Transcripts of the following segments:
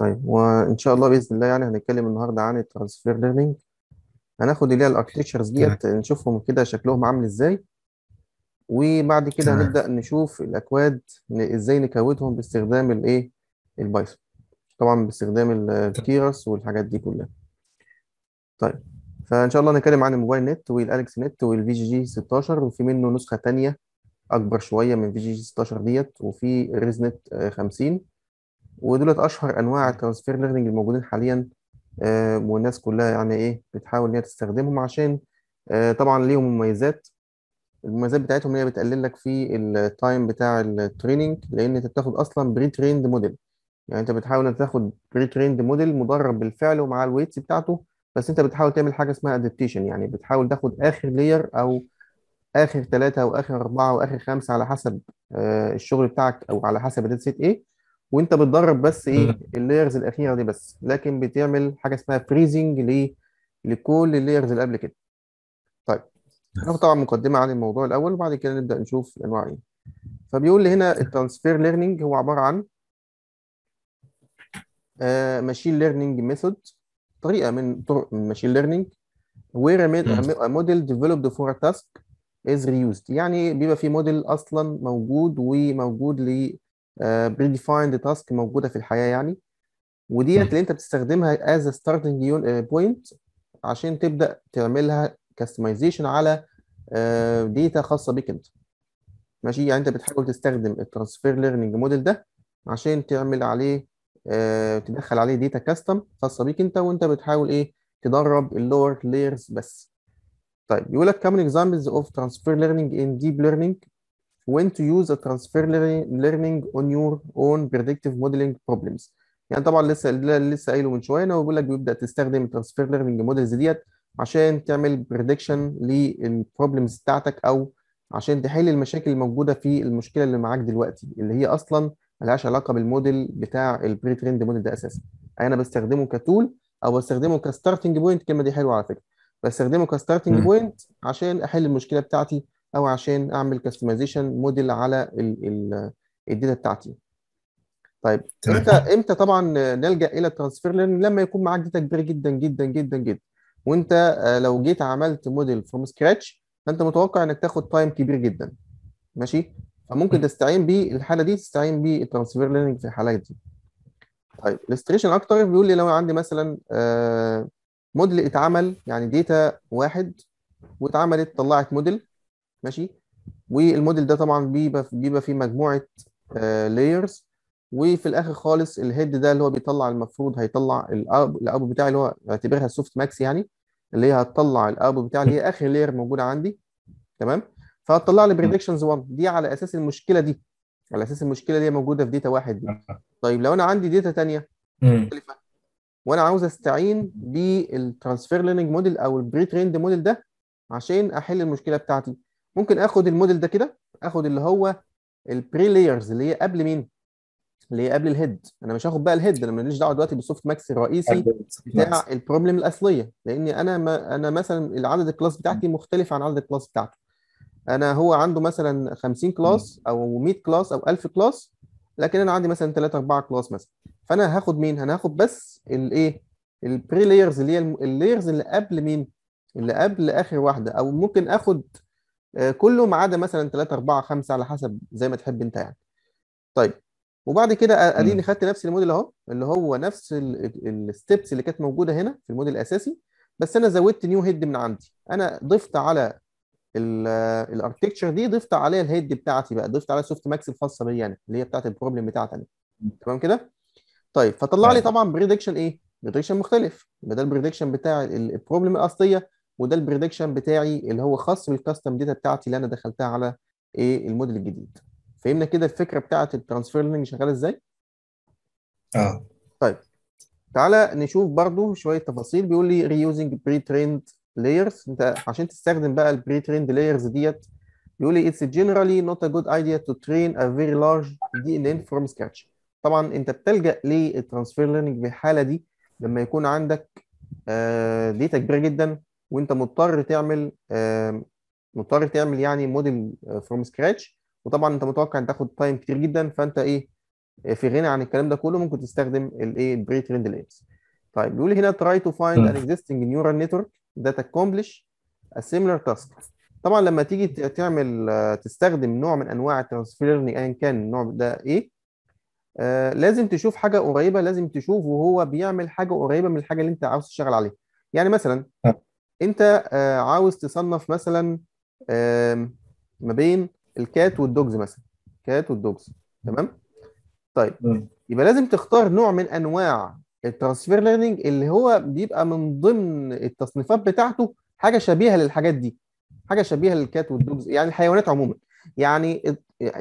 طيب وإن شاء الله بإذن الله يعني هنتكلم النهاردة عن ال transfer learning. هناخد اللي هي ال architectures تمام. ديت نشوفهم كده شكلهم عامل إزاي. وبعد كده تمام. هنبدأ نشوف الأكواد ن- إزاي نكودهم باستخدام الإيه؟ ال Python. طبعا باستخدام ال- تمام. ال Keras والحاجات دي كلها. طيب فإن شاء الله هنتكلم عن ال MobileNet وال AlexNet وال VGG 16 وفي منه نسخة تانية أكبر شوية من VGG 16 ديت وفي ResNet آه، 50 ودولت أشهر أنواع ال transfer learning الموجودين حاليا آه، والناس كلها يعني إيه بتحاول إن هي تستخدمهم عشان آه، طبعا ليهم مميزات. المميزات بتاعتهم هي بتقلل لك في ال time بتاع ال training لأن أنت بتاخد أصلا pre-trained model يعني أنت بتحاول إنك تاخد pre-trained model مدرب بالفعل ومع ال weights بتاعته بس أنت بتحاول تعمل حاجة اسمها adaptation يعني بتحاول تاخد آخر layer أو آخر ثلاثة أو آخر أربعة أو آخر خمسة على حسب آه، الشغل بتاعك أو على حسب ال data set إيه. وأنت بتدرب بس مم. ال layers الأخيرة دي بس لكن بتعمل حاجة اسمها freezing ل لكل ال layers اللي قبل كده. طيب هناخد طبعا مقدمة عن الموضوع الأول وبعد كده نبدأ نشوف الأنواع إيه. فبيقول لي هنا ال transfer learning هو عبارة عن machine learning method طريقة من طرق من machine learning where a model developed for a task is reused. يعني بيبقى في موديل أصلا موجود وموجود ل آه، task موجودة في الحياة يعني. وديت. اللي أنت بتستخدمها as a starting un- آه، point عشان تبدأ تعملها customization على data خاصة بيك أنت. ماشي؟ يعني انت بتحاول تستخدم ال transfer learning model ده عشان تعمل عليه آه تدخل عليه data custom خاصة بيك انت وانت بتحاول إيه؟ تدرب ال lower layers بس. طيب بيقول لك common examples of transfer learning in deep learning when to use a transfer learning on your own predictive modeling problems. يعني طبعا لسه لسه قايله من شوية انه بيقول لك بيبدأ تستخدم ال transfer learning models ديت عشان تعمل prediction لل problems بتاعتك أو عشان تحل المشاكل الموجودة في المشكلة اللي معاك دلوقتي اللي هي أصلا ملهاش علاقة بالموديل بتاع ال pre-trained model ده أساسا. أنا بستخدمه ك tool أو بستخدمه ك starting point الكلمة دي حلوة على فكرة. بستخدمه ك starting. point عشان أحل المشكلة بتاعتي أو عشان أعمل customization model على ال- ال- ال data بتاعتي. طيب إمتى إمتى طبعا نلجأ إلى ال transfer؟ learning لما يكون معاك data كبيرة جدا جدا جدا جدا. وأنت آه، لو جيت عملت model from scratch فأنت متوقع إنك تاخد time كبير جدا. ماشي؟ فممكن مم. تستعين بيه الحالة دي تستعين بيه ال transfer learning في الحالات دي. طيب ال illustration أكتر بيقول لي لو عندي مثلا آه، موديل اتعمل يعني data واحد واتعملت طلعت موديل ماشي. والموديل ده طبعا بيبقى بيبقى فيه مجموعة layers وفي الآخر خالص ال head ده اللي هو بيطلع المفروض هيطلع الاب بتاعي اللي هو اعتبرها softmax يعني اللي هي هتطلع الاب بتاعي اللي هي آخر layer موجودة عندي. تمام؟ فهتطلع لي. predictions 1 دي على أساس المشكلة دي. على أساس المشكلة دي موجودة في data واحد دي. طيب لو أنا عندي data مم. مختلفة وأنا عاوز أستعين بال transfer learning model أو ال pre-trained model ده عشان أحل المشكلة بتاعتي. ممكن آخد الموديل ده كده آخد اللي هو ال pre layers اللي هي قبل مين؟ اللي هي قبل ال head أنا مش هاخد بقى ال head أنا ماليش دعوة دلوقتي بال softmax الرئيسي بتاع ال problem الأصلية لأني أنا ما أنا مثلا العدد ال class بتاعتي مختلف عن عدد ال class بتاعته أنا هو عنده مثلا 50 مم. class أو 100 class أو 1000 class لكن أنا عندي مثلا 3 4 class مثلا. فأنا هاخد مين؟ أنا هاخد بس الايه ال pre layers اللي هي ال layers اللي قبل مين؟ اللي قبل آخر واحدة. أو ممكن آخد كله ما عدا مثلا 3 4 5 على حسب زي ما تحب أنت يعني. طيب وبعد كده أ- أديني. خدت نفس الموديل أهو اللي هو نفس ال steps اللي كانت موجودة هنا في الموديل الأساسي بس أنا زودت new head من عندي. أنا ضفت على ال architecture دي ضفت عليها ال head بتاعتي بقى ضفت عليها softmax الخاصة بيا أنا اللي هي بتاعت ال problem بتاعتي أنا. تمام كده؟ طيب فطلع لي. طبعا prediction إيه؟ prediction مختلف. يبقى ده ال prediction بتاع ال- ال problem الأصلية وده ال prediction بتاعي اللي هو خاص بال custom data بتاعتي اللي أنا دخلتها على إيه الموديل الجديد. فهمنا كده الفكرة بتاعت ال transfer learning شغالة إزاي؟ آه. طيب تعالى نشوف برضو شوية تفاصيل. بيقول لي reusing pre-trained layers. أنت عشان تستخدم بقى ال pre-trained layers ديت بيقول لي it's generally not a good idea to train a very large DNN from scratch. طبعا أنت بتلجأ لل transfer learning في الحالة دي لما يكون عندك data كبيرة جدا وانت مضطر تعمل آه، مضطر تعمل يعني model from scratch وطبعا انت متوقع إن تاخد time كتير جدا فانت إيه في غنى عن الكلام ده كله ممكن تستخدم الايه ال pre-trained layers طيب بيقول هنا try to find an existing neural network that accomplish a similar task. طبعا لما تيجي تعمل آه، تستخدم نوع من أنواع ال transfer learning ايا كان النوع ده إيه آه لازم تشوف حاجة قريبة لازم تشوف وهو بيعمل حاجة قريبة من الحاجة اللي أنت عاوز تشتغل عليها. يعني مثلا آه. انت آه عاوز تصنف مثلا ما بين ال cat وال dogs مثلا. cat وال dogs. تمام؟ طيب. يبقى لازم تختار نوع من أنواع ال transfer learning اللي هو بيبقى من ضمن التصنيفات بتاعته حاجة شبيهة للحاجات دي. حاجة شبيهة لل cat وال dogs يعني الحيوانات عموما. يعني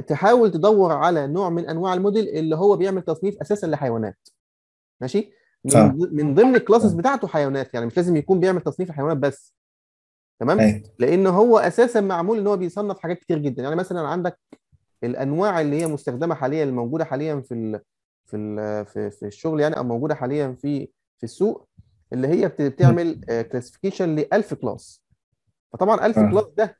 تحاول تدور على نوع من أنواع الموديل اللي هو بيعمل تصنيف أساسا لحيوانات. ماشي؟ من آه. من ضمن ال classes بتاعته حيوانات يعني مش لازم يكون بيعمل تصنيف الحيوانات بس تمام أيوة. لأن هو أساسا معمول إن هو بيصنف حاجات كتير جدا يعني مثلا عندك الأنواع اللي هي مستخدمة حاليا الموجوده حاليا في ال في ال في, في الشغل يعني أو موجودة حاليا في في السوق اللي هي بت- بتعمل classification ل 1000 class فطبعا 1000 آه. class ده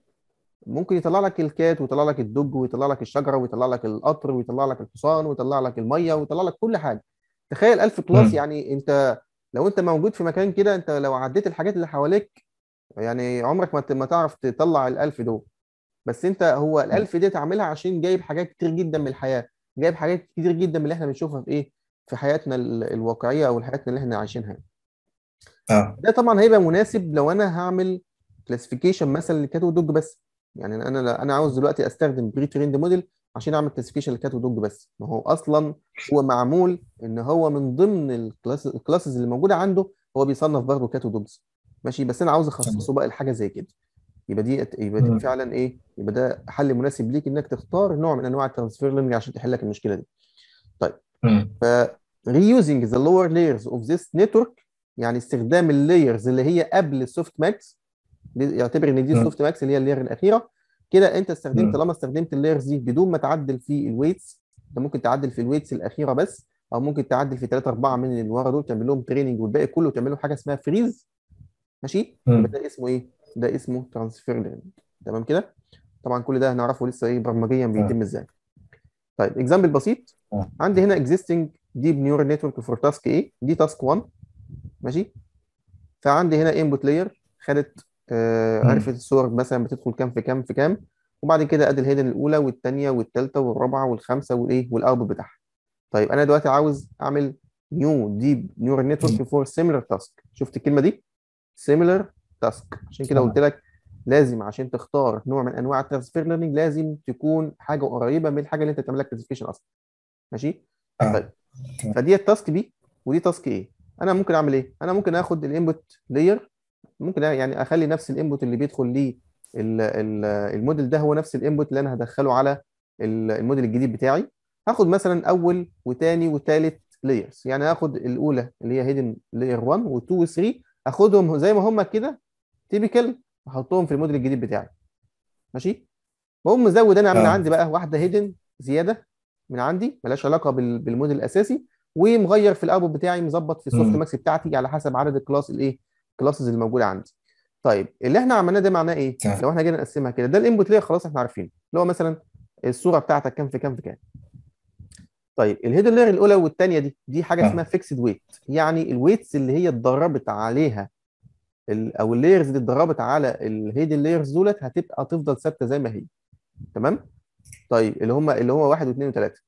ممكن يطلع لك ال cat ويطلع لك ال dog ويطلع لك الشجرة ويطلع لك القطر ويطلع لك الحصان ويطلع لك المية ويطلع لك كل حاجة تخيل 1000 class مم. يعني أنت لو أنت موجود في مكان كده أنت لو عديت الحاجات اللي حواليك يعني عمرك ما تعرف تطلع ال1000 دول. بس أنت هو ال1000 دي تعملها عشان جايب حاجات كتير جدا من الحياة جايب حاجات كتير جدا من اللي إحنا بنشوفها في إيه؟ في حياتنا ال- الواقعية أو حياتنا اللي إحنا عايشينها. آه. ده طبعا هيبقى مناسب لو أنا هعمل classification مثلا ل cat و dog بس. يعني أنا أنا عاوز دلوقتي أستخدم pre-trained model عشان اعمل classification ل cat و dog بس. ما هو أصلا هو معمول إن هو من ضمن ال class ال classes اللي موجودة عنده هو بيصنف برضه cat و dogs ماشي؟ بس أنا عاوز أخصصه بقى لحاجة زي كده. يبقى دي يبقى دي. فعلا إيه؟ يبقى ده حل مناسب ليك إنك تختار نوع من أنواع ال transfer learning عشان تحل لك المشكلة دي. مم. ف reusing the lower layers of this network يعني استخدام ال layers اللي هي قبل ال softmax يعتبر إن دي. ال softmax اللي هي ال layer الأخيرة كده انت استخدمت. طالما استخدمت ال layers دي بدون ما تعدل في ال weights انت ممكن تعدل في ال weights الأخيرة بس أو ممكن تعدل في 3 4 من اللي ورا دول تعمل لهم training والباقي كله تعمل له حاجة اسمها freeze ماشي؟ ده اسمه إيه؟ ده اسمه transfer learning تمام كده؟ طبعا كل ده هنعرفه لسه إيه برمجيا بيتم إزاي. طيب example بسيط. عندي هنا existing deep neural network for task A دي task 1 ماشي؟ فعندي هنا input layer خدت آه. عرفت الصور مثلا بتدخل كام في كام في كام وبعد كده أدي ال hidden الأولى والثانيه والثالثه والرابعة والخامسة والإيه وال output بتاعها. طيب أنا دلوقتي عاوز أعمل new deep neural network for similar task شفت الكلمة دي؟ similar task عشان كده آه. قلت لك لازم عشان تختار نوع من أنواع ال transfer learning لازم تكون حاجة قريبة من الحاجة اللي أنت تعمل لها classification أصلا. ماشي؟ آه. طيب. فدي ال task B ودي task A؟ أنا ممكن أعمل إيه؟ أنا ممكن آخد ال input layer ممكن يعني أخلي نفس ال input اللي بيدخل ليه ال- ال- الموديل ده هو نفس ال input اللي أنا هدخله على ال- الموديل الجديد بتاعي هاخد مثلا أول وثاني وثالث layers يعني هاخد الأولى اللي هي hidden layer 1 و2 و3 اخدهم زي ما هم كده typical احطهم في الموديل الجديد بتاعي ماشي بقوم مزود أنا من آه. عندي بقى واحدة hidden زيادة من عندي ملهاش علاقة بال- بالموديل الأساسي ومغير في ال output بتاعي مظبط في ال soft. max بتاعتي على حسب عدد ال class الإيه ال classes اللي موجودة عندي. طيب اللي إحنا عملناه ده معناه إيه؟ تمام. لو إحنا جينا نقسمها كده ده ال input layer خلاص إحنا عارفينه اللي هو مثلا الصورة بتاعتك كام في كام في كام. طيب ال hidden layer الأولى والثانيه دي دي حاجة آه. اسمها fixed weight يعني ال weights اللي هي اتدربت عليها ال- أو ال layers اللي اتدربت على ال hidden layers دولت هتبقى تفضل ثابتة زي ما هي. تمام؟ طيب اللي هم اللي هو واحد واثنين وثلاثة.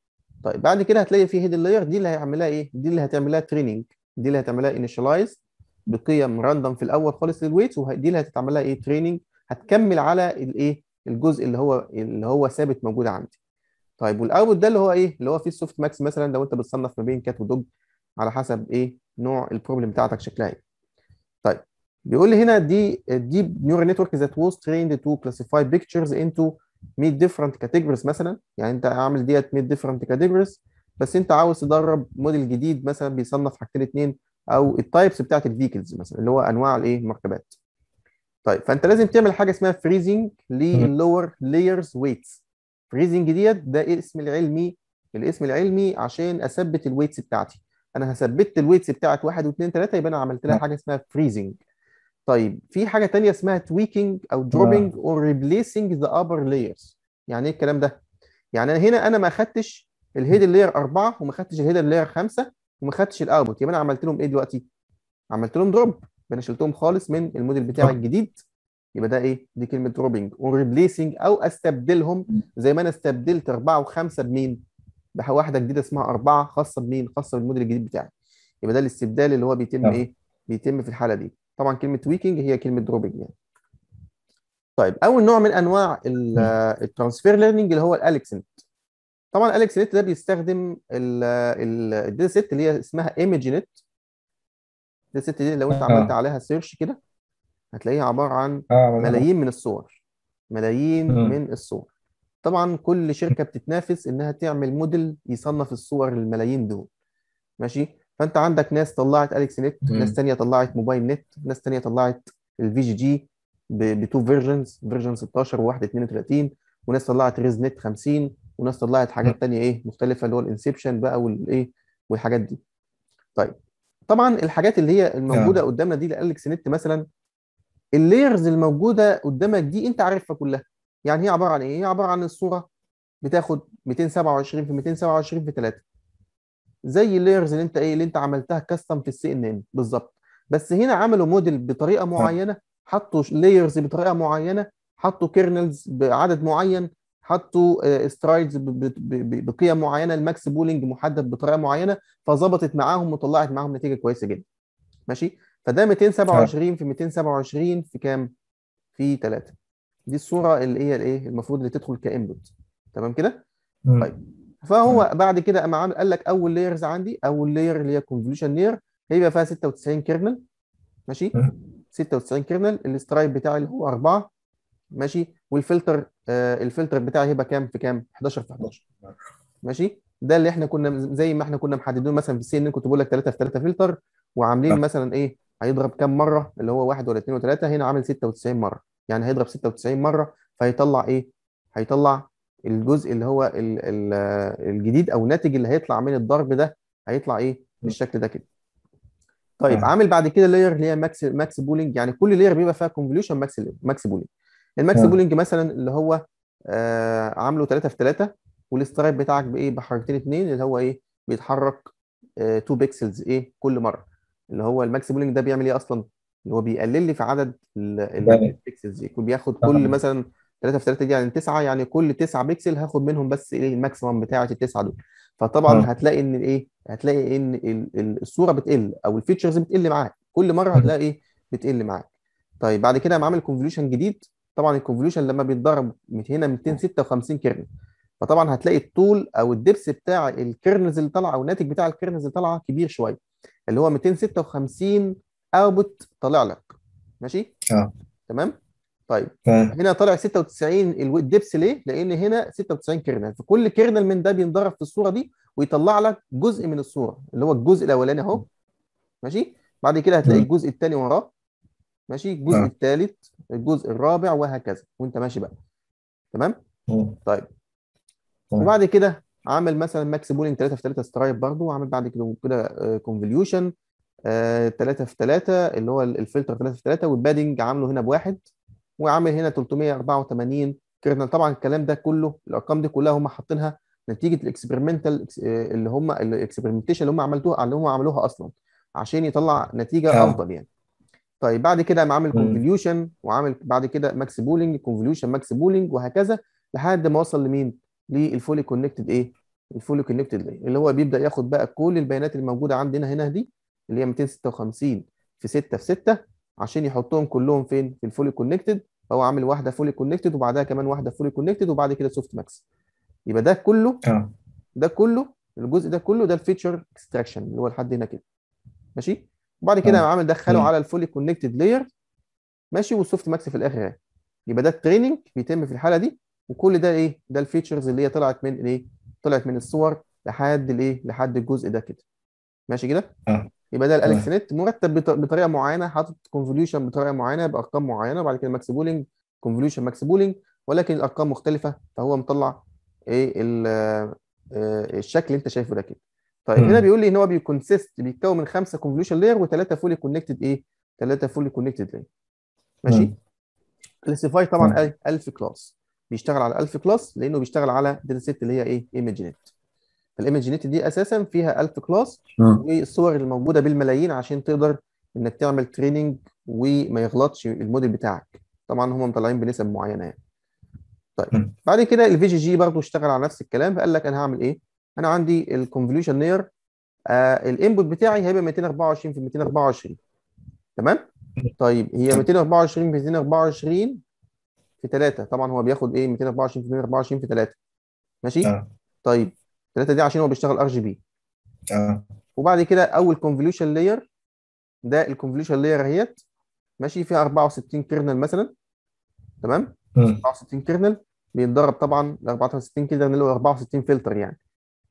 طيب بعد كده هتلاقي في hidden layer دي اللي هيعملها إيه؟ دي اللي هتعملها training دي اللي هتعملها initialize بقيم random في الأول خالص لل weights ودي اللي هتتعمل لها إيه؟ training هتكمل على الايه الجزء اللي هو اللي هو ثابت موجود عندي. طيب وال output ده اللي هو إيه؟ اللي هو فيه ال softmax مثلا لو أنت بتصنف ما بين cat و dog على حسب إيه؟ نوع ال problem بتاعتك شكلها إيه. طيب بيقول لي هنا دي deep neural network that was trained to classify pictures into 100 different categories مثلا. يعني أنت عامل ديت 100 different categories بس أنت عاوز تدرب موديل جديد مثلا بيصنف حاجتين اتنين أو ال types بتاعت ال vehicles مثلا اللي هو أنواع الإيه؟ المركبات. طيب فأنت لازم تعمل حاجة اسمها freezing لل lower layers weights freezing ديت ده اسم العلمي الاسم العلمي عشان أثبت ال weights بتاعتي. أنا هثبت ال weights بتاعت واحد واثنين ثلاثة يبقى أنا عملت لها حاجة اسمها freezing طيب في حاجة تانية اسمها tweaking أو dropping or replacing the upper layers. يعني إيه الكلام ده؟ يعني أنا هنا أنا ما أخدتش ال hidden layer 4 وما خدتش ال hidden layer 5 وما خدتش ال output يبقى أنا عملت لهم إيه دلوقتي؟ عملت لهم drop أنا شلتهم خالص من الموديل بتاعي. الجديد. يبقى ده إيه؟ دي كلمة dropping و replacing أو أستبدلهم. زي ما أنا استبدلت 4 و5 بمين؟ بواحده جديدة اسمها 4 خاصة بمين؟ خاصة بالموديل الجديد بتاعي. يبقى ده الاستبدال اللي هو بيتم. إيه؟ بيتم في الحالة دي. طبعا كلمة tweaking هي كلمة dropping يعني. طيب أول نوع من أنواع ال transfer learning اللي هو ال AlexNet طبعا ال AlexNet ده بيستخدم ال data set اللي هي اسمها ImageNet ال data set دي لو انت آه. عملت عليها search كده هتلاقيها عبارة عن آه ملايين من الصور. ملايين مم. من الصور. طبعا كل شركة بتتنافس إنها تعمل موديل يصنف الصور الملايين دول. ماشي؟ فأنت عندك ناس طلعت AlexNet. ناس تانية طلعت MobileNet ناس تانية طلعت ال VGG ب two versions version 16 وواحد 32 وناس طلعت ResNet 50 وناس طلعت حاجات تانية إيه مختلفة اللي هو ال Inception بقى والايه والحاجات دي. طيب طبعا الحاجات اللي هي الموجودة قدامنا دي ال AlexNet مثلا ال layers الموجودة قدامك دي أنت عارفها كلها. يعني هي عبارة عن إيه؟ هي عبارة عن الصورة بتاخد 227 في 227 في 3 زي ال layers اللي أنت إيه اللي أنت عملتها custom في ال CNN بالظبط. بس هنا عملوا موديل بطريقة معينة حطوا layers بطريقة معينة حطوا kernels بعدد معين حطوا strides بقيم معينة ال max pooling محدد بطريقة معينة فظبطت معاهم وطلعت معاهم نتيجة كويسة جدا. ماشي؟ فده 227 في 227 في كام؟ في 3 دي الصورة اللي هي الايه؟ المفروض اللي تدخل ك input. تمام كده. طيب. فهو بعد كده قام عامل قال لك أول layers عندي أول layer اللي هي convolution layer هيبقى فيها 96 kernel ماشي؟ مم. 96 kernel ال stride بتاعي اللي هو 4 ماشي؟ والفلتر آه الفلتر بتاعي هيبقى كام؟ في كام؟ 11 في 11 ماشي؟ ده اللي إحنا كنا زي ما إحنا كنا محددين مثلا في ال CNN كنت بقول لك 3 في 3 فلتر وعاملين آه. مثلا إيه؟ هيضرب كام مرة؟ اللي هو واحد ولا اثنين وثلاثه هنا عامل 96 مرة. يعني هيضرب 96 مرة فهيطلع إيه؟ هيطلع الجزء اللي هو ال ال الجديد أو الناتج اللي هيطلع من الضرب ده هيطلع إيه؟ بالشكل ده كده. طيب آه. عامل بعد كده layer اللي هي max max pooling يعني كل layer بيبقى فيها convolution max max pooling ال max آه. pooling مثلا اللي هو آه عامله 3 في 3 وال stride بتاعك بإيه؟ بحركتين اتنين اللي هو إيه؟ بيتحرك 2 pixels إيه؟ كل مرة. اللي هو ال max pooling ده بيعمل إيه أصلا؟ اللي هو بيقلل لي في عدد ال pixels يكون بياخد كل آه. مثلا 3 في 3 دي يعني 9 يعني كل 9 بيكسل هاخد منهم بس إيه؟ ال maximum بتاعة التسعة دول. فطبعا آه. هتلاقي إن إيه؟ هتلاقي إن ال- ال- الصورة بتقل أو ال features بتقل معاك. كل مرة. هتلاقي إيه؟ بتقل معاك. طيب بعد كده عامل convolution جديد طبعا ال convolution لما بيتضرب من هنا 256 kernel فطبعا هتلاقي الطول أو ال depth بتاع ال kernels اللي طالعة أو الناتج بتاع ال kernels اللي طالعة كبير شوية. اللي هو 256 output طالع لك. ماشي؟ آه. تمام؟ طيب. آه. هنا طالع 96 الو- ال depth ليه؟ لأن هنا 96 kernel فكل kernel من ده بينضرب في الصورة دي ويطلع لك جزء من الصورة اللي هو الجزء الأولاني أهو. ماشي؟ بعد كده هتلاقي. الجزء الثاني وراه. ماشي الجزء آه. الثالث الجزء الرابع وهكذا وانت ماشي بقى تمام مم. طيب تمام. وبعد كده عامل مثلا max pooling 3 في 3 stride برضه وعامل بعد كده كده convolution 3 في 3 اللي هو الفلتر 3 في 3 وال padding عامله هنا بواحد وعامل هنا 384 kernel طبعا الكلام ده كله الأرقام دي كلها هم حاطينها نتيجة ال experimental اللي هم ال experimentation اللي هم عملتوها اللي هم عملوها أصلا عشان يطلع نتيجة آه. أفضل يعني طيب بعد كده قام عامل. convolution وعامل بعد كده max pooling convolution max pooling وهكذا لحد ما وصل لمين؟ لل fully connected إيه ال fully connected اللي هو بيبدأ ياخد بقى كل البيانات اللي موجوده عندنا هنا دي اللي هي 256 في 6 في 6 عشان يحطهم كلهم فين؟ في ال fully connected هو عامل واحدة fully connected وبعدها كمان واحدة fully connected وبعد كده softmax يبقى ده كله آه. ده كله الجزء ده كله ده ال feature extraction اللي هو لحد هنا كده. ماشي؟ وبعد كده آه. قام عامل دخله. على ال fully connected layer ماشي وال softmax في الآخر يعني. يبقى ده ال training بيتم في الحالة دي وكل ده إيه؟ ده ال features اللي هي طلعت من إيه؟ طلعت من الصور لحد الإيه؟ لحد الجزء ده كده. ماشي كده؟ آه. يبقى ده الاليكس تمام. نت مرتب بط- بطريقة معينة حاطط convolution بطريقة معينة بأرقام معينة وبعد كده max pooling convolution max pooling ولكن الأرقام مختلفة فهو مطلع إيه؟ آه، الشكل اللي أنت شايفه ده كده. طيب هنا. بيقول لي إن هو بي consist بيتكون من خمسة convolution layer وثلاثه fully connected إيه ثلاثة fully connected layer ماشي. classify طبعا تمام. أي- 1000 class بيشتغل على 1000 class لأنه بيشتغل على data set اللي هي إيه ImageNet فال ImageNet دي أساسا فيها 1000 class. والصور الموجودة بالملايين عشان تقدر إنك تعمل training وما يغلطش الموديل بتاعك طبعا هم مطلعين بنسب معينة يعني طيب. بعد كده ال VGG برضه اشتغل على نفس الكلام فقال لك أنا هعمل إيه أنا عندي ال convolution layer آه ال input بتاعي هيبقى 224 في 224 تمام؟ طيب هي تمام. 224 في 224 في 3 طبعا هو بياخد إيه؟ 224 في 224 في 3 ماشي؟ آه. طيب 3 دي عشان هو بيشتغل RGB آه. وبعد كده أول convolution layer ده ال convolution layer اهيت ماشي؟ فيها 64 kernel مثلا. تمام؟ مم. 64 kernel بيتضرب طبعا ال 64 kernel اللي هو 64 فلتر يعني.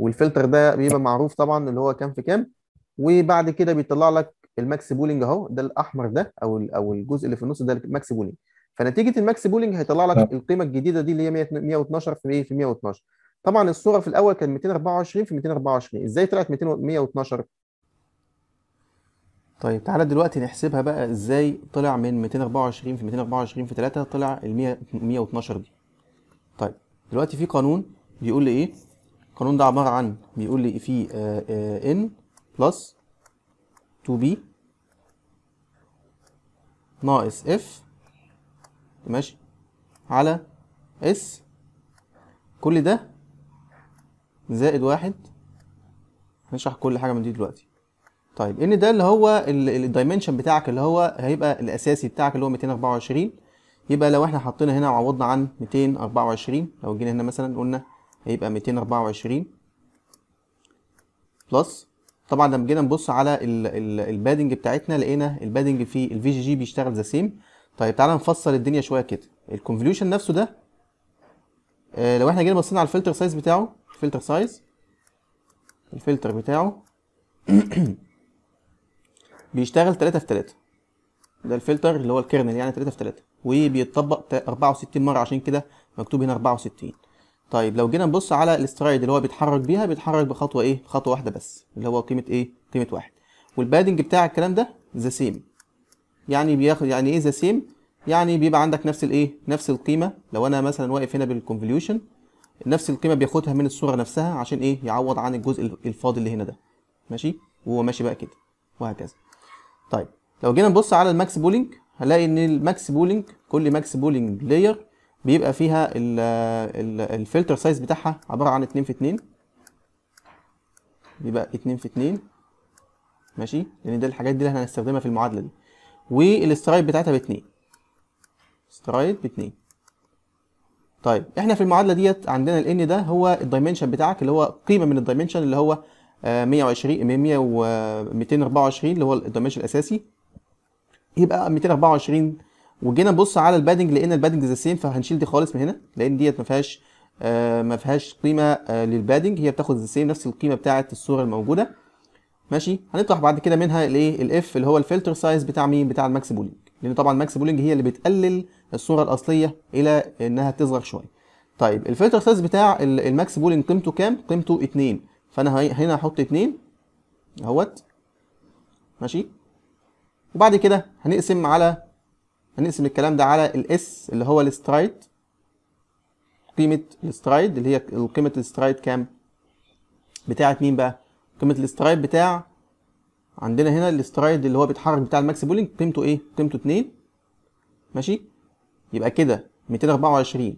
والفلتر ده بيبقى معروف طبعا اللي هو كام في كام. وبعد كده بيطلع لك ال max pooling أهو ده الأحمر ده أو أو الجزء اللي في النص ده ال max pooling. فنتيجة ال max pooling هيطلع لك آه. القيمة الجديدة دي اللي هي 100 112 في إيه؟ في 112 طبعا الصورة في الأول كانت 224 في 224 إزاي طلعت 200 112 طيب تعالى دلوقتي نحسبها بقى إزاي طلع من 224 في 224 في 3 طلع ال 100 112 دي. طيب دلوقتي في قانون بيقول لي إيه القانون ده عبارة عن بيقول لي في n plus 2 p ناقص f ماشي على s كل ده زائد واحد. هنشرح كل حاجة من دي دلوقتي. طيب ال n ده اللي هو ال dimension بتاعك اللي هو هيبقى الأساسي بتاعك اللي هو 224 يبقى لو إحنا حطينا هنا وعوضنا عن 224 لو جينا هنا مثلا قلنا هيبقى 224 plus. طبعا لما جينا نبص على ال- ال- ال padding بتاعتنا لقينا ال padding في ال VGG بيشتغل the same طيب تعالى نفصل الدنيا شوية كده. ال convolution نفسه ده آه، لو إحنا جينا بصينا على ال filter size بتاعه ال filter size الفلتر بتاعه بيشتغل 3 في 3 ده الفلتر اللي هو ال kernel يعني 3 في 3 وبيتطبق تا- 64 مرة عشان كده مكتوب هنا 64 طيب لو جينا نبص على ال stride اللي هو بيتحرك بيها بيتحرك بخطوة إيه؟ خطوة واحدة بس اللي هو قيمة إيه؟ قيمة واحد. وال padding بتاع الكلام ده the same يعني بياخد يعني إيه the same يعني بيبقى عندك نفس الإيه؟ نفس القيمة. لو أنا مثلا واقف هنا بال convolution نفس القيمة بياخدها من الصورة نفسها عشان إيه؟ يعوض عن الجزء الفاضي اللي هنا ده. ماشي؟ وهو ماشي بقى كده وهكذا. طيب لو جينا نبص على ال max pooling هنلاقي إن ال max pooling كل max pooling layer بيبقى فيها ال ال ال filter size بتاعها عبارة عن 2 في 2 بيبقى 2 في 2 ماشي؟ لأن ده الحاجات دي اللي إحنا هنستخدمها في المعادلة دي. وال stride بتاعتها ب 2 stride ب 2 طيب إحنا في المعادلة ديت عندنا ال n ده هو ال dimension بتاعك اللي هو قيمة من ال dimension اللي هو آه، 120 100 و 224 اللي هو ال dimension الأساسي. يبقى 224 وجينا نبص على ال padding لقينا ال padding the same فهنشيل دي خالص من هنا لأن ديت ما فيهاش آه، ما فيهاش قيمة آه، لل padding هي بتاخد the same نفس القيمة بتاعه الصورة الموجودة. ماشي؟ هنطرح بعد كده منها الايه ال f اللي هو ال filter size بتاع مين؟ بتاع ال max pooling. لأن طبعا ال max pooling هي اللي بتقلل الصورة الأصلية إلى إنها تصغر شوية. طيب ال filter size بتاع ال- max pooling قيمته كام؟ قيمته 2 فأنا هنا هحط 2 أهوت. ماشي؟ وبعد كده هنقسم على هنقسم الكلام ده على ال s اللي هو ال stride قيمة ال stride اللي هي قيمة ال stride كام؟ بتاعت مين بقى؟ قيمة ال stride بتاع عندنا هنا ال stride اللي هو بيتحرك بتاع ال max pooling قيمته إيه؟ قيمته 2 ماشي؟ يبقى كده 224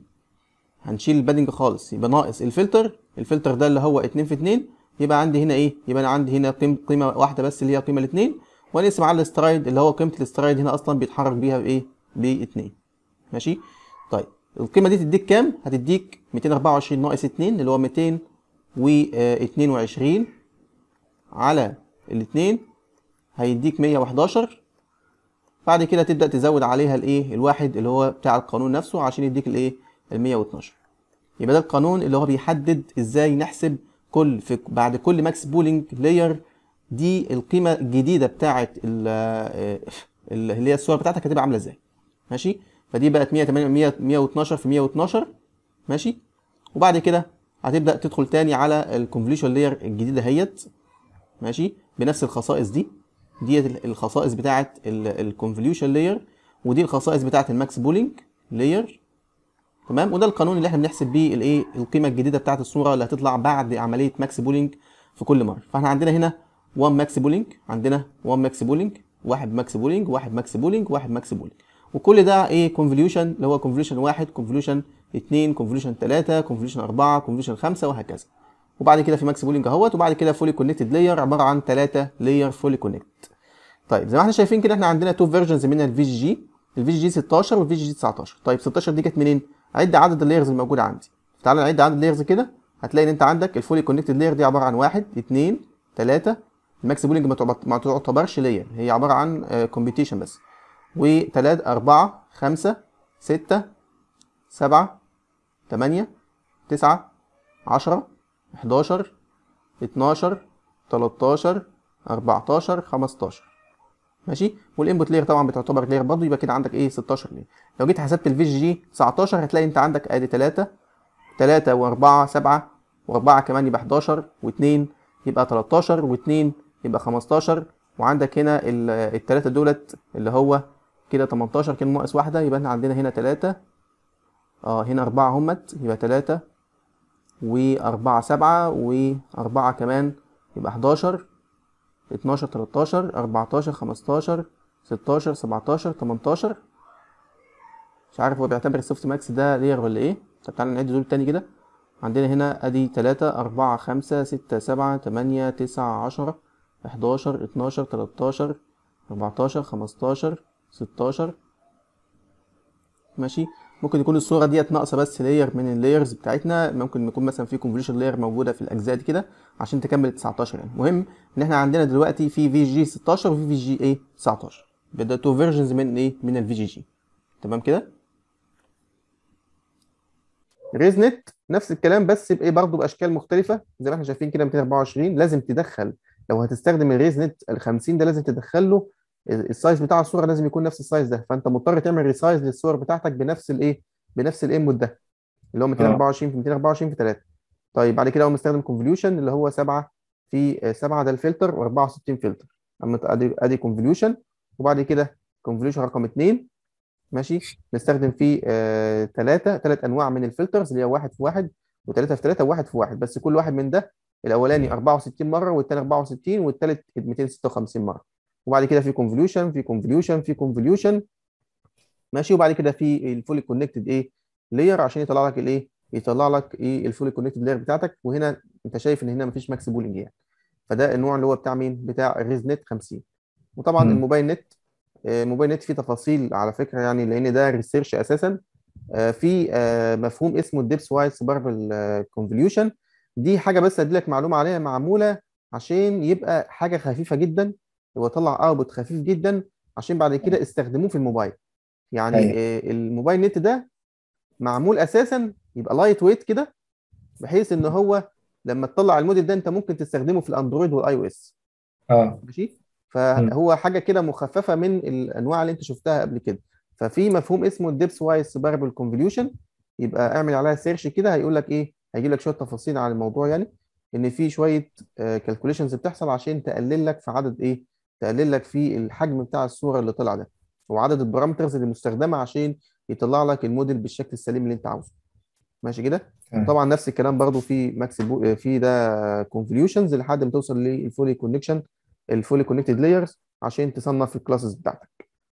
هنشيل ال padding خالص يبقى ناقص الفلتر الفلتر ده اللي هو 2 في 2 يبقى عندي هنا إيه؟ يبقى أنا عندي هنا قيمة واحدة بس اللي هي قيمة الاثنين ونقسم على ال stride اللي هو قيمة ال stride هنا أصلا بيتحرك بيها بإيه؟ ب 2 ماشي؟ طيب القيمة دي تديك كام؟ هتديك 224 ناقص 2 اللي هو 222 على الاثنين هيديك 111 بعد كده تبدأ تزود عليها الإيه؟ الواحد اللي هو بتاع القانون نفسه عشان يديك الإيه؟ ال 112 يبقى ده القانون اللي هو بيحدد إزاي نحسب كل في بعد كل max pooling layer دي القيمة الجديدة بتاعه آه، اللي هي الصور بتاعتك هتبقى عاملة إزاي. ماشي؟ فدي بقت 108 112 في 112 ماشي؟ وبعد كده هتبدأ تدخل تاني على ال convolution layer الجديدة اهيت ماشي؟ بنفس الخصائص دي. ديت الخصائص بتاعه ال convolution layer ودي الخصائص بتاعه ال max pooling layer تمام؟ وده القانون اللي إحنا بنحسب بيه الايه القيمة الجديدة بتاعه الصورة اللي هتطلع بعد عملية max pooling في كل مرة. فاحنا عندنا هنا 1 max pooling عندنا 1 max pooling واحد max pooling واحد max pooling واحد max pooling وكل ده إيه؟ convolution اللي هو convolution واحد convolution اتنين convolution تلاتة convolution أربعة convolution خمسة وهكذا. وبعد كده في max pooling أهوت وبعد كده fully connected layer عبارة عن ثلاثة layer fully connected طيب زي ما إحنا شايفين كده إحنا عندنا two versions من ال VGG ال VGG 16 وال VGG 19 طيب 16 دي جت منين؟ عد عدد ال layers الموجودة عندي. تعالى نعد عدد ال layers كده هتلاقي إن أنت عندك ال fully connected layer دي عبارة عن واحد اثنين ثلاثة ال max pooling ما تعتبر- ما تعتبرش layer هي عبارة عن computation بس. وثلاثة أربعة خمسة ستة سبعة تمانية تسعة عشرة حداشر اتناشر تلاتاشر أربعتاشر خمستاشر. ماشي؟ وال input layer طبعا بتعتبر layer برضه يبقى كده عندك إيه؟ 16 layer لو جيت حسبت ال VGG 19 هتلاقي أنت عندك أدي 3 3 و4 7 و4 كمان يبقى 11 و2 يبقى 13 و2 يبقى 15 وعندك هنا الثلاثه دولت اللي هو كده 18 كده ناقص واحدة يبقى إحنا عندنا هنا 3 آه هنا 4 همت يبقى 3 و4 7 و4 كمان يبقى 11 12 13 14 15 16 17 18 مش عارف هو بيعتبر ال softmax ده layer ولا إيه. طب تعالى نعد دول تاني كده. عندنا هنا أدي 3 4 5 6 7 8 9 10 11 12 13 14 15 16 ماشي؟ ممكن يكون الصورة ديت ناقصة بس layer من ال layers بتاعتنا. ممكن يكون مثلا في convolution layer موجودة في الأجزاء دي كده عشان تكمل 19 يعني. المهم إن إحنا عندنا دلوقتي VGG 16 و VGG إيه؟ 19 ده two versions من إيه؟ من ال VGG تمام كده؟ ResNet نفس الكلام بس بإيه؟ برضه بأشكال مختلفة. زي ما إحنا شايفين كده 224 لازم تدخل لو هتستخدم ال ResNet ال 50 ده لازم تدخل له ال size بتاع الصورة لازم يكون نفس ال size ده. فأنت مضطر تعمل resize للصور بتاعتك بنفس الايه بنفس ال input ده. اللي هو 224 في 224 في 3 طيب بعد كده هو مستخدم convolution اللي هو 7 في 7 ده الفلتر و64 فلتر. أما أدي أدي convolution وبعد كده convolution رقم 2 ماشي؟ نستخدم فيه ثلاثة ثلاث أنواع من ال filters اللي هي واحد في واحد وثلاثة في ثلاثة وواحد في واحد. بس كل واحد من ده الأولاني 64 مرة والثاني 64 والثالث 256 مرة. وبعد كده في convolution في convolution في convolution ماشي؟ وبعد كده في ال fully connected إيه؟ layer عشان يطلع لك الإيه؟ يطلع لك إيه ال fully connected layer بتاعتك. وهنا أنت شايف إن هنا مفيش max pooling يعني. فده النوع اللي هو بتاع مين؟ بتاع ال ResNet 50 وطبعا مم. ال MobileNet آه، MobileNet فيه تفاصيل على فكرة يعني لأن ده research أساسا. آه، في آه، مفهوم اسمه ال depthwise separable convolution دي حاجة بس ادي لك معلومة عليها معمولة عشان يبقى حاجة خفيفة جدا ويطلع output خفيف جدا عشان بعد كده استخدموه في الموبايل. يعني أيوة. آه، ال MobileNet ده معمول أساسا يبقى lightweight كده بحيث إن هو لما تطلع الموديل ده أنت ممكن تستخدمه في ال Android وال iOS آه ماشي فهو حاجة كده مخففة من الأنواع اللي أنت شفتها قبل كده. ففي مفهوم اسمه ال depthwise separable convolution يبقى اعمل عليها search كده هيقول لك إيه؟ هيجيب لك شوية تفاصيل عن الموضوع يعني إن في شوية calculations بتحصل عشان تقلل لك في عدد إيه؟ تقلل لك في الحجم بتاع الصورة اللي طلع ده وعدد ال parameters اللي مستخدمة عشان يطلع لك الموديل بالشكل السليم اللي أنت عاوزه. ماشي كده. طبعا نفس الكلام برضو في max poo... في ده convolutions لحد ما توصل للفولي كونكشن الفولي كونكتد لايرز عشان تصنف الكلاسز بتاعتك.